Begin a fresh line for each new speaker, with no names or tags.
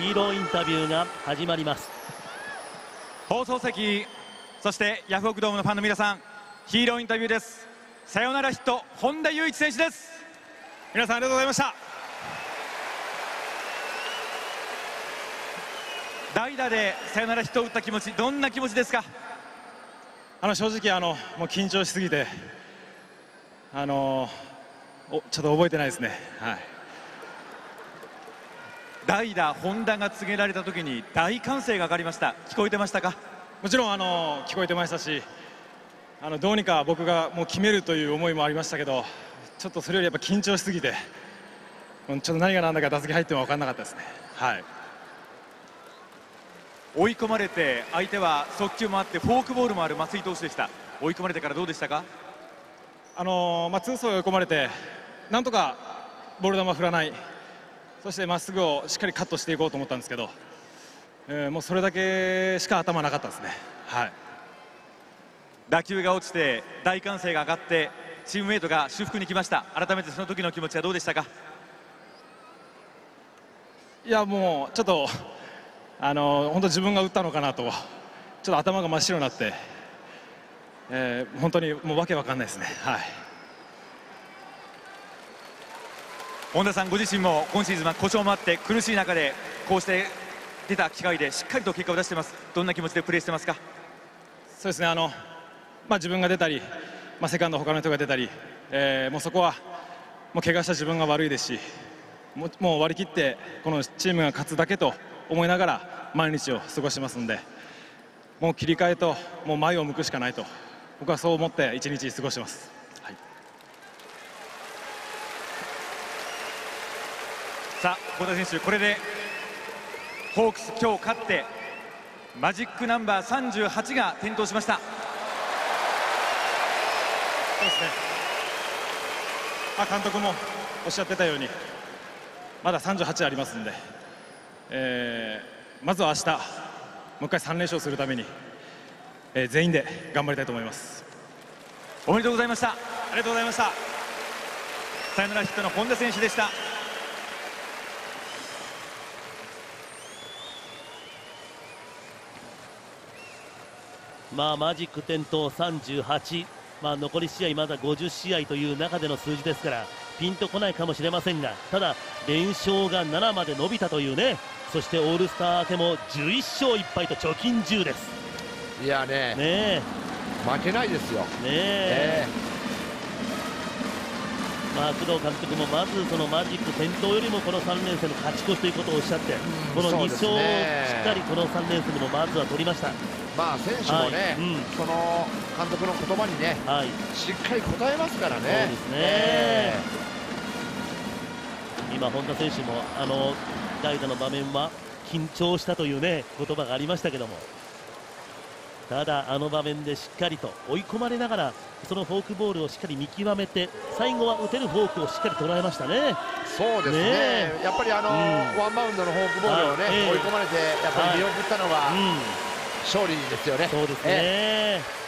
ーローインタビューが始まります。
放送席そしてヤフオクドームのファンの皆さんヒーローインタビューです。さよならヒット本田雄一選手です。皆さんありがとうございました。代打でサヨナラヒットを打った気持ちどんな気持ちですか？
あの正直あのもう緊張しすぎてあのおちょっと覚えてないですね。はい
代打本田が告げられた時に大歓声が上がりました。聞こえてましたか？
もちろんあの聞こえてましたしあのどうにか僕がもう決めるという思いもありましたけどちょっとそれよりやっぱ緊張しすぎてちょっと何が何だか打席入っても分からなかったですね。はい。
追い込まれて相手は速球もあってフォークボールもある松井投手でした。追い込まれてからどうでしたか？
あのまあ、ツー追い込まれてなんとかボール球振らないそしてまっすぐをしっかりカットしていこうと思ったんですけど、えー、もうそれだけしか頭なかったですね、はい、
打球が落ちて大歓声が上がってチームメートが祝福に来ました。改めてその時の気持ちはどうでしたか？
いやもうちょっとあの本当自分が打ったのかなとちょっと頭が真っ白になって、えー、本当にもうわけわかんないですね。はい
本田さんご自身も今シーズンは故障もあって苦しい中でこうして出た機会でしっかりと結果を出しています。どんな気持ちでプレーしてますか？
そうですね。あの、まあ、自分が出たり、まあ、セカンド他の人が出たり、えー、もうそこはもう怪我した自分が悪いですしもう割り切ってこのチームが勝つだけと思いながら毎日を過ごしてますんでもう切り替えともう前を向くしかないと僕はそう思って一日過ごしてます、はい、
さあ小田選手これでホークス今日勝ってマジックナンバー38が点灯しました。
そうですね。あ監督もおっしゃってたようにまだ38ありますんで、えー、まずは明日もう一回3連勝するために、えー、全員で頑張りたいと思います。
おめでとうございました。ありがとうございました。サヨナラヒットの本田選手でした
まあマジック点灯38まあ、残り試合まだ50試合という中での数字ですからピンとこないかもしれませんがただ、連勝が7まで伸びたというね。そしてオールスター明けも11勝1敗と貯金10です。
いやねね負けないですよ。ね
えまあ、工藤監督もまずそのマジック点灯よりもこの3連戦の勝ち越しということをおっしゃって、この2勝をしっかりこの3連戦でもまずは取りました。
まあ選手もね、はいうん、その監督の言葉にね、はい、しっかり応えますからね。そうですね、え
ー、今、本田選手もあの代打の場面は緊張したというね言葉がありましたけども。ただ、あの場面でしっかりと追い込まれながらそのフォークボールをしっかり見極めて最後は打てるフォークをしっかり捉えましたね。
そうですね、ねやっぱりあの、うん、ワンバウンドのフォークボールをね、追い込まれてやっぱり見送ったのは、うん。勝利ですよね。
そうですね、えー